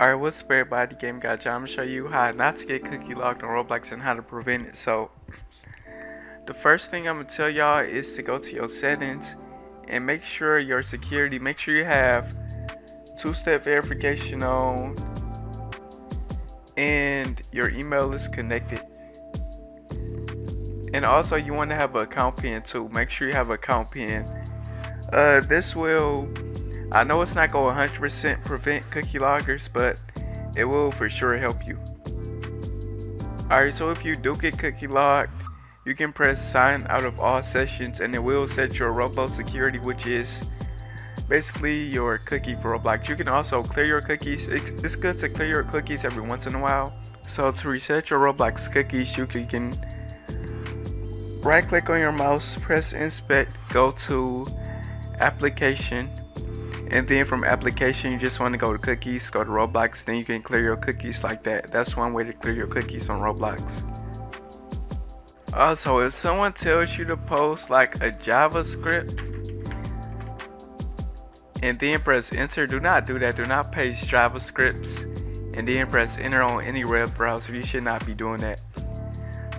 Alright, what's up everybody, Game John. I'm gonna show you how not to get cookie logged on Roblox and how to prevent it. So, the first thing I'm gonna tell y'all is to go to your settings and make sure your security, make sure you have two-step verification on and your email is connected. And also you want to have an account pin too. Make sure you have an account pin. Uh, this will I know it's not going to 100% prevent cookie loggers, but it will for sure help you. Alright, so if you do get cookie logged, you can press sign out of all sessions and it will set your Roblox security, which is basically your cookie for Roblox. You can also clear your cookies. It's good to clear your cookies every once in a while. So to reset your Roblox cookies, you can right click on your mouse, press inspect, go to application, and then from application you just want to go to cookies go to roblox then you can clear your cookies like that. That's one way to clear your cookies on roblox. Also if someone tells you to post like a javascript and then press enter do not do that. Do not paste javascripts and then press enter on any web browser. You should not be doing that.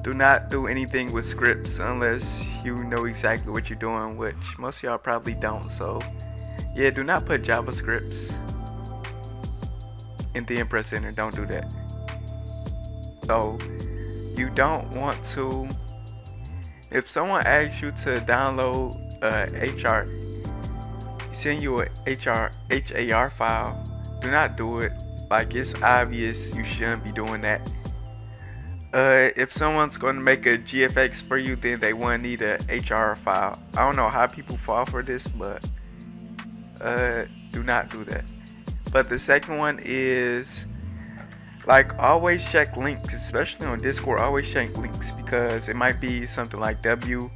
Do not do anything with scripts unless you know exactly what you're doing which most y'all probably don't so yeah, do not put JavaScripts in the Impress Center. Don't do that. So, you don't want to. If someone asks you to download a HR, send you a HR HAR file, do not do it. Like it's obvious you shouldn't be doing that. Uh, if someone's going to make a GFX for you, then they want to need a HR file. I don't know how people fall for this, but uh, do not do that. But the second one is like always check links, especially on Discord. Always check links because it might be something like www,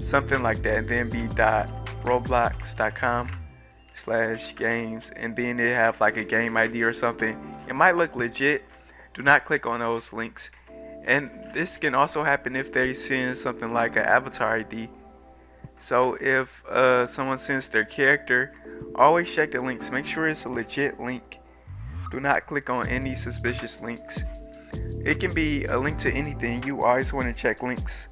something like that, and then be dot roblox.com slash games, and then they have like a game ID or something. It might look legit. Do not click on those links. And this can also happen if they send something like an avatar ID so if uh, someone sends their character, always check the links. Make sure it's a legit link. Do not click on any suspicious links. It can be a link to anything. You always want to check links.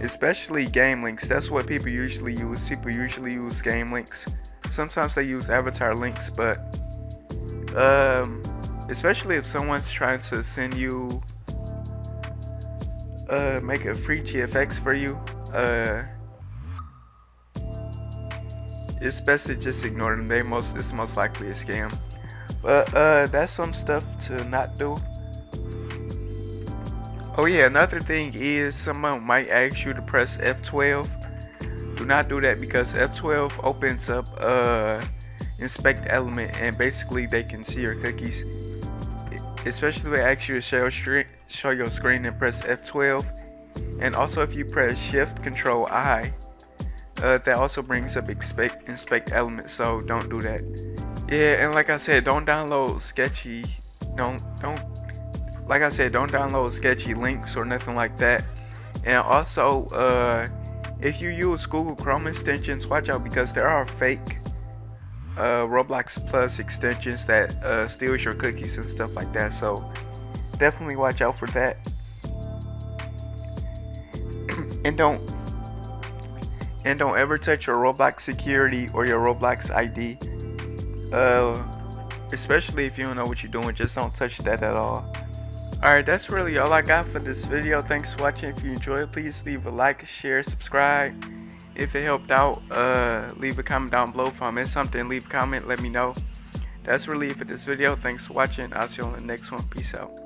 Especially game links. That's what people usually use. People usually use game links. Sometimes they use avatar links, but um, especially if someone's trying to send you uh, make a free GFX for you uh, it's best to just ignore them. They most it's most likely a scam. But uh, that's some stuff to not do. Oh yeah, another thing is someone might ask you to press F12. Do not do that because F12 opens up uh inspect element and basically they can see your cookies. Especially if they ask you to show, show your screen and press F12 and also if you press shift control I uh, that also brings up inspect inspect elements so don't do that. Yeah and like I said don't download sketchy don't don't like I said don't download sketchy links or nothing like that. And also uh, if you use Google Chrome extensions watch out because there are fake uh, Roblox Plus extensions that uh, steals your cookies and stuff like that. So definitely watch out for that and don't and don't ever touch your Roblox security or your Roblox ID. Uh, especially if you don't know what you're doing, just don't touch that at all. Alright, that's really all I got for this video. Thanks for watching. If you enjoyed, please leave a like, share, subscribe. If it helped out, uh, leave a comment down below. If I missed something, leave a comment, let me know. That's really it for this video. Thanks for watching. I'll see you on the next one. Peace out.